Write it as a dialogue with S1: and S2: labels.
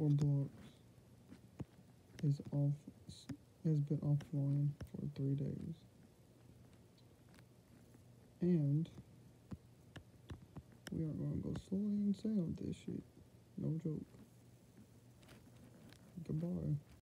S1: Roblox is off has been offline for three days. And we are gonna go slowly insane sound this shit. No joke. Goodbye.